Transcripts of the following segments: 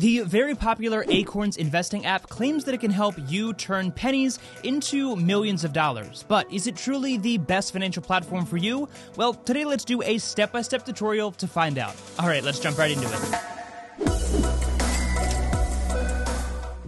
The very popular Acorns investing app claims that it can help you turn pennies into millions of dollars. But is it truly the best financial platform for you? Well, today let's do a step by step tutorial to find out. All right, let's jump right into it.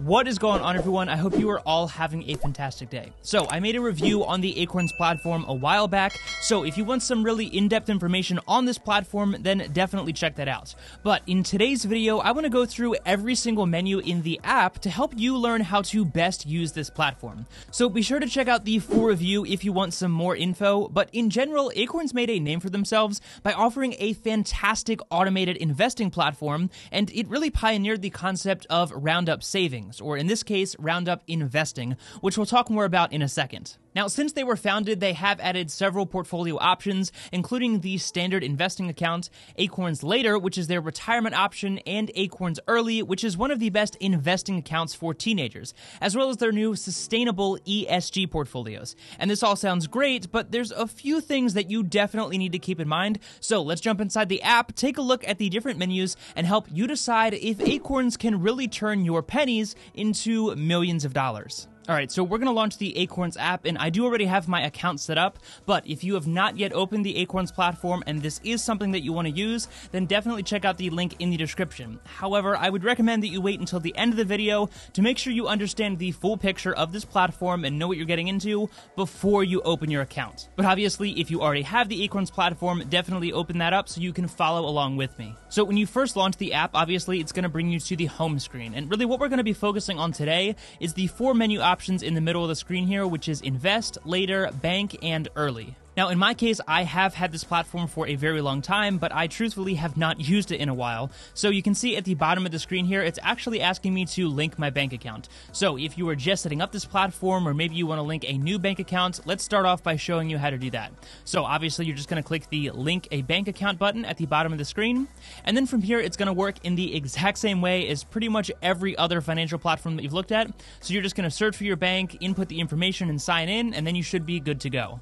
What is going on, everyone? I hope you are all having a fantastic day. So, I made a review on the Acorns platform a while back, so if you want some really in depth information on this platform, then definitely check that out. But in today's video, I want to go through every single menu in the app to help you learn how to best use this platform. So, be sure to check out the full review if you want some more info, but in general, Acorns made a name for themselves by offering a fantastic automated investing platform, and it really pioneered the concept of roundup savings or in this case, Roundup Investing, which we'll talk more about in a second. Now, since they were founded, they have added several portfolio options, including the standard investing account, Acorns Later, which is their retirement option, and Acorns Early, which is one of the best investing accounts for teenagers, as well as their new sustainable ESG portfolios. And this all sounds great, but there's a few things that you definitely need to keep in mind. So let's jump inside the app, take a look at the different menus, and help you decide if Acorns can really turn your pennies into millions of dollars. All right, so we're going to launch the Acorns app, and I do already have my account set up. But if you have not yet opened the Acorns platform and this is something that you want to use, then definitely check out the link in the description. However, I would recommend that you wait until the end of the video to make sure you understand the full picture of this platform and know what you're getting into before you open your account. But obviously, if you already have the Acorns platform, definitely open that up so you can follow along with me. So when you first launch the app, obviously it's going to bring you to the home screen. And really, what we're going to be focusing on today is the four menu options options in the middle of the screen here, which is invest, later, bank, and early. Now, in my case, I have had this platform for a very long time, but I truthfully have not used it in a while. So you can see at the bottom of the screen here, it's actually asking me to link my bank account. So if you are just setting up this platform, or maybe you want to link a new bank account, let's start off by showing you how to do that. So obviously, you're just going to click the link a bank account button at the bottom of the screen. And then from here, it's going to work in the exact same way as pretty much every other financial platform that you've looked at. So you're just going to search for your bank, input the information, and sign in, and then you should be good to go.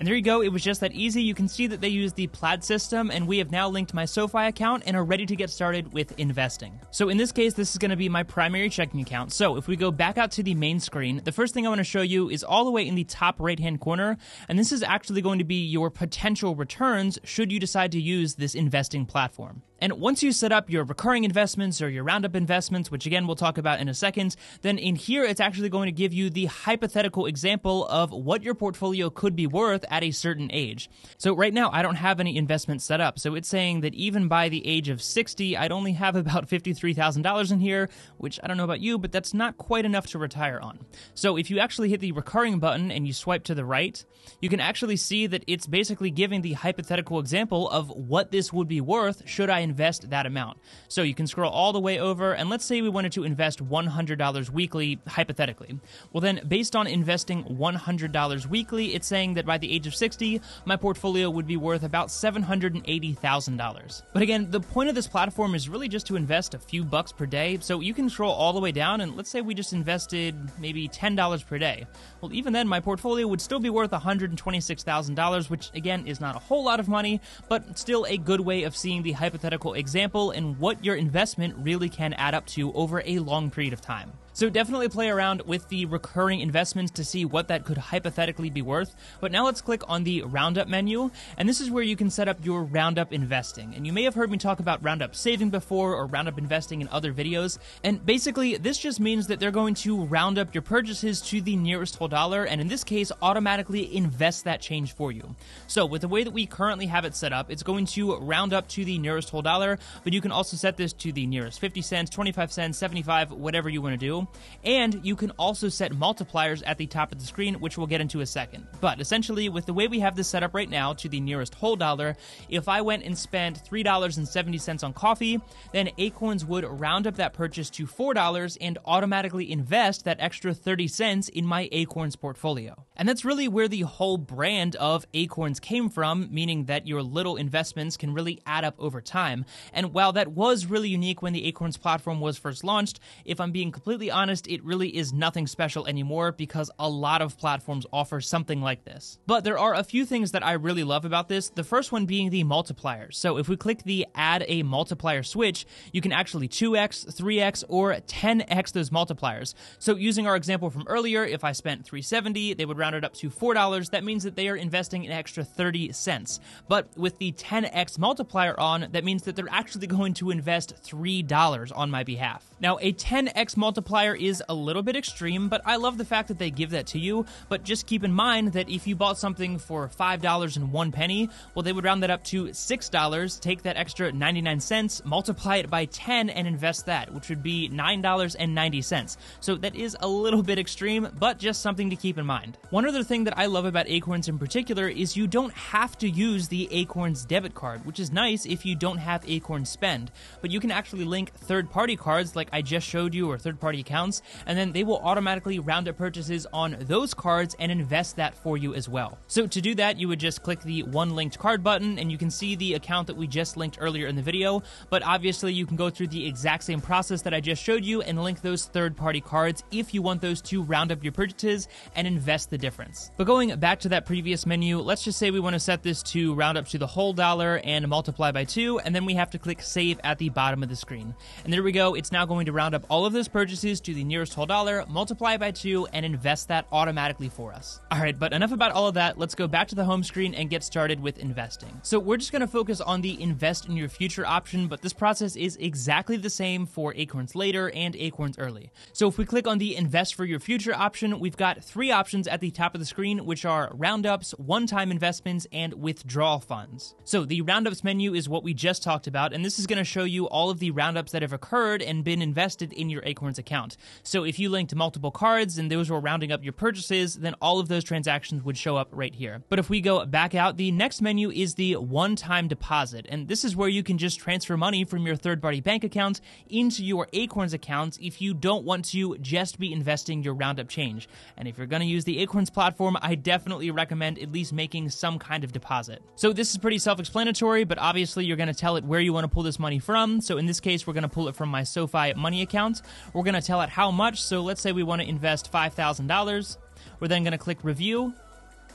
And there you go, it was just that easy. You can see that they use the Plaid system, and we have now linked my SoFi account and are ready to get started with investing. So in this case, this is going to be my primary checking account. So if we go back out to the main screen, the first thing I want to show you is all the way in the top right hand corner, and this is actually going to be your potential returns should you decide to use this investing platform. And once you set up your recurring investments or your roundup investments, which again we'll talk about in a second, then in here it's actually going to give you the hypothetical example of what your portfolio could be worth at a certain age. So right now I don't have any investments set up. So it's saying that even by the age of 60, I'd only have about $53,000 in here, which I don't know about you, but that's not quite enough to retire on. So if you actually hit the recurring button and you swipe to the right, you can actually see that it's basically giving the hypothetical example of what this would be worth should I invest that amount. So you can scroll all the way over, and let's say we wanted to invest $100 weekly, hypothetically. Well, then, based on investing $100 weekly, it's saying that by the age of 60, my portfolio would be worth about $780,000. But again, the point of this platform is really just to invest a few bucks per day, so you can scroll all the way down, and let's say we just invested maybe $10 per day. Well, even then, my portfolio would still be worth $126,000, which again is not a whole lot of money, but still a good way of seeing the hypothetical example and what your investment really can add up to over a long period of time. So definitely play around with the recurring investments to see what that could hypothetically be worth. But now let's click on the Roundup menu, and this is where you can set up your Roundup investing. And you may have heard me talk about Roundup saving before or Roundup investing in other videos. And basically, this just means that they're going to round up your purchases to the nearest whole dollar, and in this case, automatically invest that change for you. So with the way that we currently have it set up, it's going to round up to the nearest whole dollar, but you can also set this to the nearest 50 cents, 25 cents, 75, whatever you want to do. And you can also set multipliers at the top of the screen, which we'll get into a second. But essentially, with the way we have this set up right now to the nearest whole dollar, if I went and spent $3.70 on coffee, then Acorns would round up that purchase to $4 and automatically invest that extra 30 cents in my Acorns portfolio. And that's really where the whole brand of Acorns came from, meaning that your little investments can really add up over time. And while that was really unique when the Acorns platform was first launched, if I'm being completely be honest, it really is nothing special anymore because a lot of platforms offer something like this. But there are a few things that I really love about this. The first one being the multipliers. So if we click the add a multiplier switch, you can actually 2x, 3x, or 10x those multipliers. So using our example from earlier, if I spent 370, they would round it up to $4. That means that they are investing an extra 30 cents. But with the 10x multiplier on, that means that they're actually going to invest $3 on my behalf. Now, a 10x multiplier is a little bit extreme, but I love the fact that they give that to you. But just keep in mind that if you bought something for $5 and one penny, well, they would round that up to $6, take that extra 99 cents, multiply it by 10, and invest that, which would be $9.90. So that is a little bit extreme, but just something to keep in mind. One other thing that I love about Acorns in particular is you don't have to use the Acorns debit card, which is nice if you don't have Acorns spend, but you can actually link third party cards like I just showed you or third party accounts, and then they will automatically round up purchases on those cards and invest that for you as well. So to do that, you would just click the one linked card button and you can see the account that we just linked earlier in the video, but obviously you can go through the exact same process that I just showed you and link those third party cards if you want those to round up your purchases and invest the difference. But going back to that previous menu, let's just say we want to set this to round up to the whole dollar and multiply by two, and then we have to click save at the bottom of the screen. And there we go, it's now going to round up all of those purchases to the nearest whole dollar, multiply by two, and invest that automatically for us. Alright, but enough about all of that, let's go back to the home screen and get started with investing. So we're just going to focus on the invest in your future option, but this process is exactly the same for Acorns Later and Acorns Early. So if we click on the invest for your future option, we've got three options at the top of the screen, which are roundups, one time investments, and withdrawal funds. So the roundups menu is what we just talked about, and this is going to show you all of the roundups that have occurred and been invested in your Acorns account. So if you linked multiple cards and those were rounding up your purchases, then all of those transactions would show up right here. But if we go back out, the next menu is the one time deposit, and this is where you can just transfer money from your third party bank account into your Acorns account if you don't want to just be investing your roundup change. And if you're going to use the Acorns platform, I definitely recommend at least making some kind of deposit. So this is pretty self explanatory, but obviously you're going to tell it where you want to pull this money from. So in this case, we're going to pull it from my SoFi money account. We're going to tell it how much. So let's say we want to invest $5,000. We're then going to click review.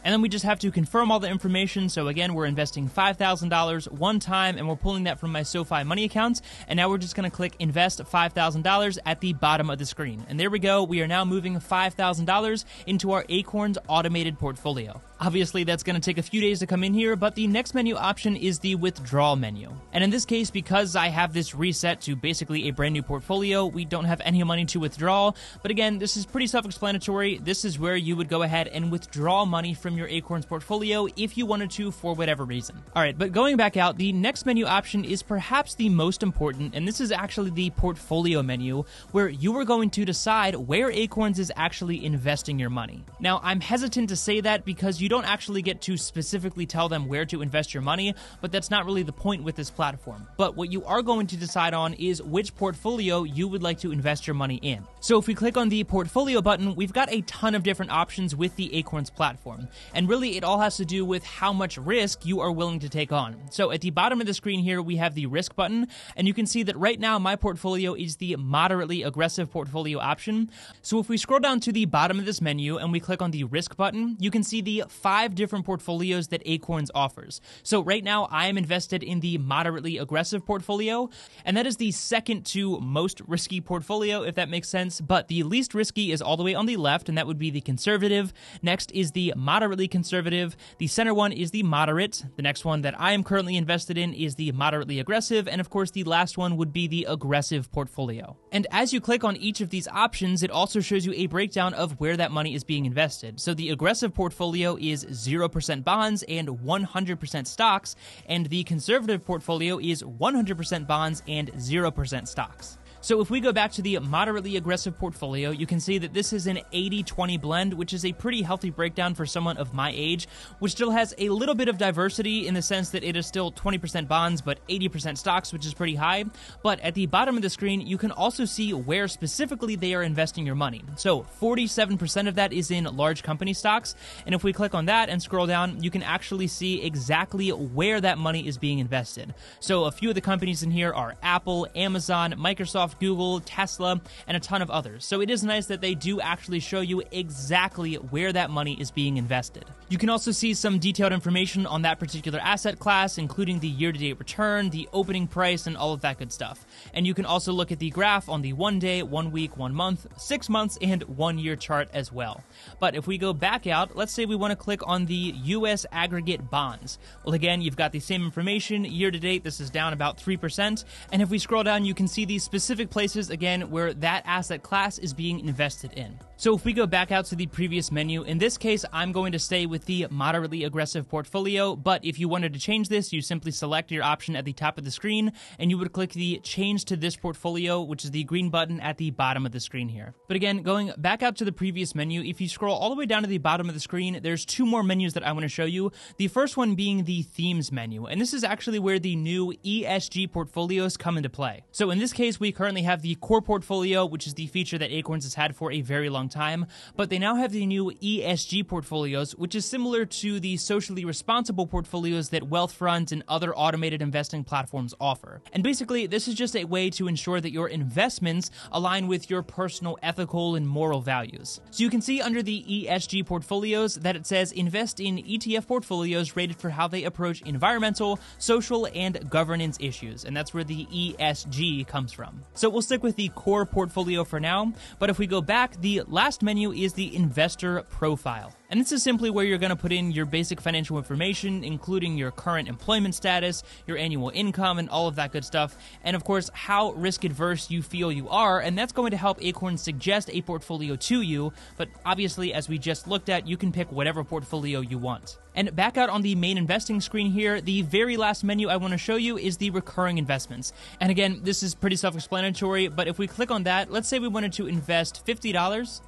And then we just have to confirm all the information. So again, we're investing $5,000 one time and we're pulling that from my SoFi money account. And now we're just going to click invest $5,000 at the bottom of the screen. And there we go. We are now moving $5,000 into our Acorns automated portfolio. Obviously, that's going to take a few days to come in here, but the next menu option is the withdrawal menu. And in this case, because I have this reset to basically a brand new portfolio, we don't have any money to withdraw. But again, this is pretty self explanatory. This is where you would go ahead and withdraw money from your Acorns portfolio if you wanted to for whatever reason. All right, but going back out, the next menu option is perhaps the most important, and this is actually the portfolio menu, where you are going to decide where Acorns is actually investing your money. Now, I'm hesitant to say that because you don't actually get to specifically tell them where to invest your money, but that's not really the point with this platform. But what you are going to decide on is which portfolio you would like to invest your money in. So if we click on the portfolio button, we've got a ton of different options with the Acorns platform. And really, it all has to do with how much risk you are willing to take on. So at the bottom of the screen here, we have the risk button, and you can see that right now my portfolio is the moderately aggressive portfolio option. So if we scroll down to the bottom of this menu and we click on the risk button, you can see the five different portfolios that Acorns offers. So right now, I am invested in the moderately aggressive portfolio, and that is the second to most risky portfolio, if that makes sense. But the least risky is all the way on the left, and that would be the conservative. Next is the moderately conservative. The center one is the moderate. The next one that I am currently invested in is the moderately aggressive, and of course, the last one would be the aggressive portfolio. And as you click on each of these options, it also shows you a breakdown of where that money is being invested. So the aggressive portfolio is 0% bonds and 100% stocks, and the conservative portfolio is 100% bonds and 0% stocks. So if we go back to the moderately aggressive portfolio, you can see that this is an 80-20 blend, which is a pretty healthy breakdown for someone of my age, which still has a little bit of diversity in the sense that it is still 20% bonds but 80% stocks, which is pretty high. But at the bottom of the screen, you can also see where specifically they are investing your money. So 47% of that is in large company stocks, and if we click on that and scroll down, you can actually see exactly where that money is being invested. So a few of the companies in here are Apple, Amazon, Microsoft, Google, Tesla, and a ton of others. So it is nice that they do actually show you exactly where that money is being invested. You can also see some detailed information on that particular asset class, including the year to date return, the opening price, and all of that good stuff. And you can also look at the graph on the one day, one week, one month, six months, and one year chart as well. But if we go back out, let's say we want to click on the US aggregate bonds. Well, again, you've got the same information. Year to date, this is down about 3%. And if we scroll down, you can see these specific places again where that asset class is being invested in. So if we go back out to the previous menu, in this case, I'm going to stay with the moderately aggressive portfolio, but if you wanted to change this, you simply select your option at the top of the screen, and you would click the change to this portfolio, which is the green button at the bottom of the screen here. But again, going back out to the previous menu, if you scroll all the way down to the bottom of the screen, there's two more menus that I want to show you. The first one being the themes menu, and this is actually where the new ESG portfolios come into play. So in this case, we currently have the core portfolio, which is the feature that Acorns has had for a very long long time, but they now have the new ESG portfolios, which is similar to the socially responsible portfolios that Wealthfront and other automated investing platforms offer. And basically, this is just a way to ensure that your investments align with your personal ethical and moral values. So you can see under the ESG portfolios that it says invest in ETF portfolios rated for how they approach environmental, social, and governance issues. And that's where the ESG comes from. So we'll stick with the core portfolio for now, but if we go back, the Last menu is the investor profile. And this is simply where you're going to put in your basic financial information, including your current employment status, your annual income, and all of that good stuff. And of course, how risk adverse you feel you are. And that's going to help Acorn suggest a portfolio to you. But obviously, as we just looked at, you can pick whatever portfolio you want. And back out on the main investing screen here, the very last menu I want to show you is the recurring investments. And again, this is pretty self explanatory, but if we click on that, let's say we wanted to invest $50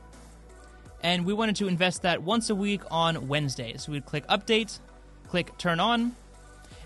and we wanted to invest that once a week on Wednesdays. So we'd click update, click turn on,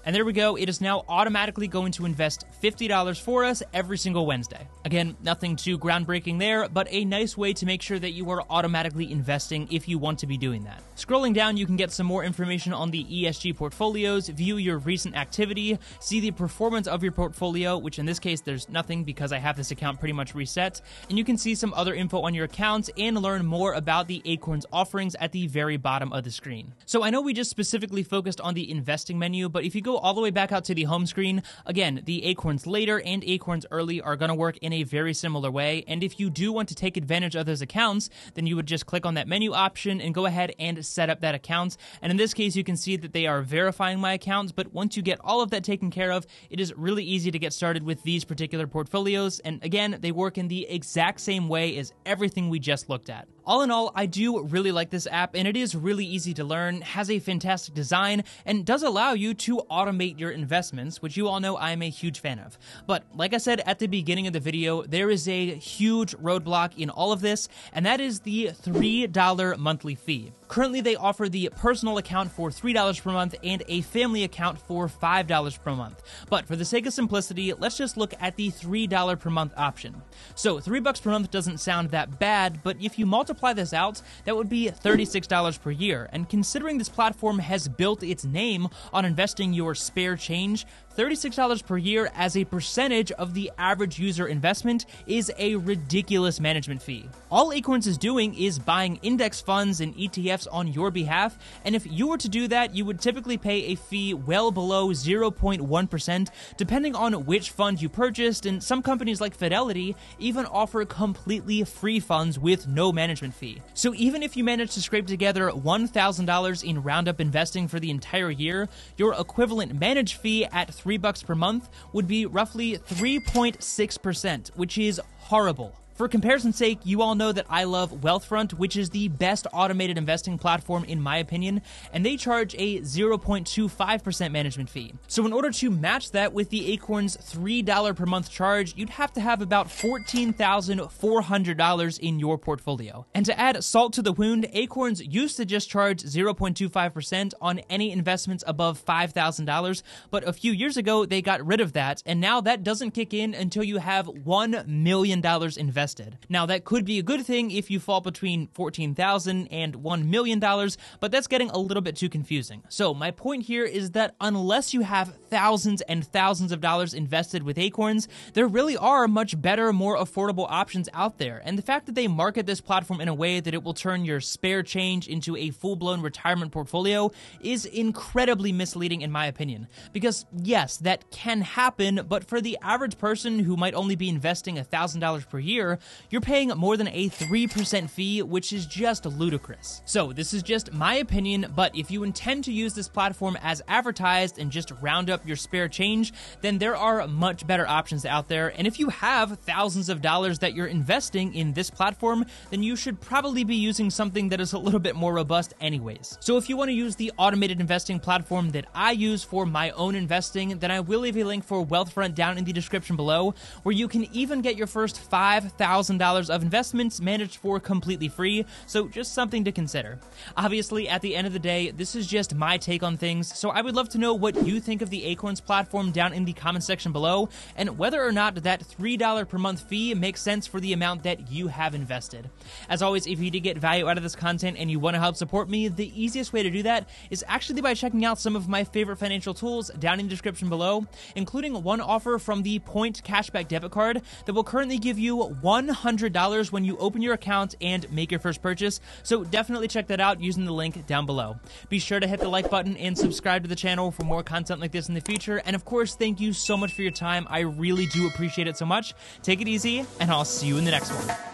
and there we go. It is now automatically going to invest $50 for us every single Wednesday. Again, nothing too groundbreaking there, but a nice way to make sure that you are automatically investing if you want to be doing that. Scrolling down, you can get some more information on the ESG portfolios, view your recent activity, see the performance of your portfolio, which in this case, there's nothing because I have this account pretty much reset, and you can see some other info on your accounts and learn more about the Acorns offerings at the very bottom of the screen. So I know we just specifically focused on the investing menu, but if you go go all the way back out to the home screen, again, the Acorns Later and Acorns Early are going to work in a very similar way. And if you do want to take advantage of those accounts, then you would just click on that menu option and go ahead and set up that account. And in this case, you can see that they are verifying my accounts. But once you get all of that taken care of, it is really easy to get started with these particular portfolios. And again, they work in the exact same way as everything we just looked at. All in all, I do really like this app, and it is really easy to learn, has a fantastic design, and does allow you to automate your investments, which you all know I am a huge fan of. But like I said at the beginning of the video, there is a huge roadblock in all of this, and that is the $3 monthly fee. Currently, they offer the personal account for $3 per month and a family account for $5 per month. But for the sake of simplicity, let's just look at the $3 per month option. So, 3 bucks per month doesn't sound that bad, but if you multiply this out, that would be $36 per year. And considering this platform has built its name on investing your spare change, $36 per year as a percentage of the average user investment is a ridiculous management fee. All Acorns is doing is buying index funds and ETFs on your behalf, and if you were to do that, you would typically pay a fee well below 0.1%, depending on which fund you purchased, and some companies like Fidelity even offer completely free funds with no management fee. So even if you manage to scrape together $1,000 in roundup investing for the entire year, your equivalent managed fee at 3 bucks per month would be roughly 3.6%, which is horrible. For comparison's sake, you all know that I love Wealthfront, which is the best automated investing platform in my opinion, and they charge a 0.25% management fee. So in order to match that with the Acorns $3 per month charge, you'd have to have about $14,400 in your portfolio. And to add salt to the wound, Acorns used to just charge 0.25% on any investments above $5,000, but a few years ago they got rid of that, and now that doesn't kick in until you have $1 million invested Now, that could be a good thing if you fall between $14,000 and $1 million, but that's getting a little bit too confusing. So, my point here is that unless you have thousands and thousands of dollars invested with Acorns, there really are much better, more affordable options out there. And the fact that they market this platform in a way that it will turn your spare change into a full blown retirement portfolio is incredibly misleading, in my opinion. Because, yes, that can happen, but for the average person who might only be investing $1,000 per year, you're paying more than a 3% fee, which is just ludicrous. So, this is just my opinion, but if you intend to use this platform as advertised and just round up your spare change, then there are much better options out there. And if you have thousands of dollars that you're investing in this platform, then you should probably be using something that is a little bit more robust, anyways. So, if you want to use the automated investing platform that I use for my own investing, then I will leave a link for Wealthfront down in the description below, where you can even get your first $5,000 of investments managed for completely free. So, just something to consider. Obviously, at the end of the day, this is just my take on things, so I would love to know what you think of the Acorns platform down in the comment section below, and whether or not that $3 per month fee makes sense for the amount that you have invested. As always, if you did get value out of this content and you want to help support me, the easiest way to do that is actually by checking out some of my favorite financial tools down in the description below, including one offer from the Point Cashback debit card that will currently give you $100 when you open your account and make your first purchase. So definitely check that out using the link down below. Be sure to hit the like button and subscribe to the channel for more content like this in the future. And of course, thank you so much for your time. I really do appreciate it so much. Take it easy, and I'll see you in the next one.